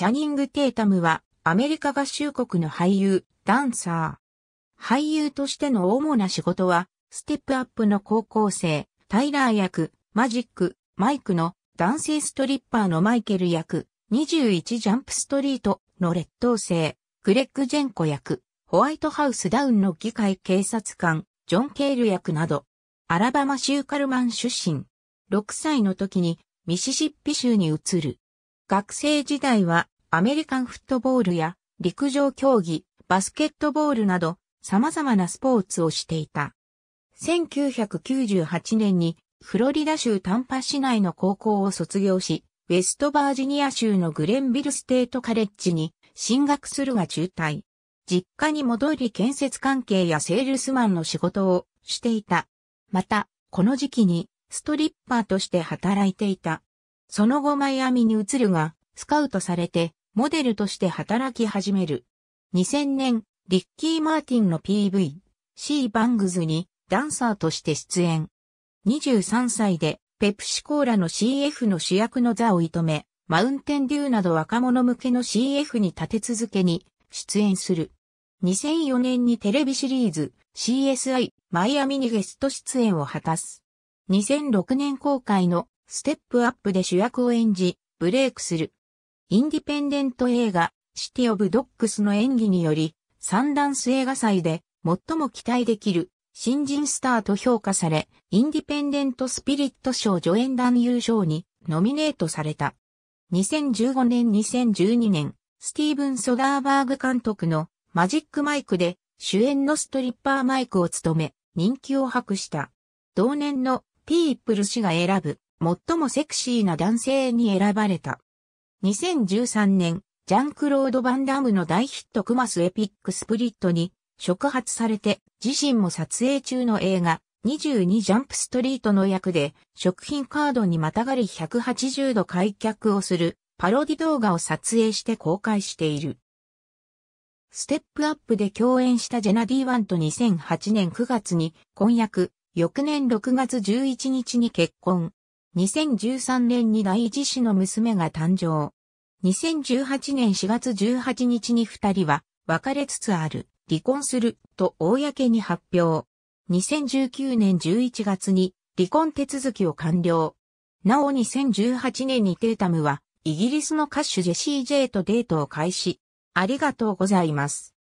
チャニング・テータムはアメリカ合衆国の俳優、ダンサー。俳優としての主な仕事は、ステップアップの高校生、タイラー役、マジック、マイクの男性ストリッパーのマイケル役、21ジャンプストリートの劣等生、グレッグ・ジェンコ役、ホワイトハウスダウンの議会警察官、ジョン・ケール役など、アラバマ州カルマン出身。6歳の時にミシシッピ州に移る。学生時代はアメリカンフットボールや陸上競技、バスケットボールなど様々なスポーツをしていた。1998年にフロリダ州タンパ市内の高校を卒業し、ウェストバージニア州のグレンビルステートカレッジに進学するが中退。実家に戻り建設関係やセールスマンの仕事をしていた。また、この時期にストリッパーとして働いていた。その後マイアミに移るが、スカウトされてモデルとして働き始める。2000年、リッキー・マーティンの PV、シー・バングズにダンサーとして出演。23歳でペプシコーラの CF の主役の座を射止め、マウンテンデューなど若者向けの CF に立て続けに出演する。2004年にテレビシリーズ CSI マイアミにゲスト出演を果たす。2006年公開のステップアップで主役を演じ、ブレイクする。インディペンデント映画、シティオブドッグスの演技により、サンダンス映画祭で最も期待できる新人スターと評価され、インディペンデントスピリット賞助演男優賞にノミネートされた。2015年2012年、スティーブン・ソダーバーグ監督のマジックマイクで主演のストリッパーマイクを務め、人気を博した。同年のピープル誌が選ぶ最もセクシーな男性に選ばれた。2013年、ジャンクロード・バンダムの大ヒット CMエピックスプリットに触発されて自身も撮影中の映画22ジャンプストリートの役で食品カートにまたがり180度開脚をするパロディ動画を撮影して公開している。ステップアップで共演したジェナディワンと2008年9月に婚約、翌年6月11日に結婚。2013年に第一子の娘が誕生。2018年4月18日に二人は別れつつある、離婚すると公に発表。2019年11月に離婚手続きを完了。なお2018年にテータムはイギリスの歌手ジェシー・ジェイとデートを開始。ありがとうございます。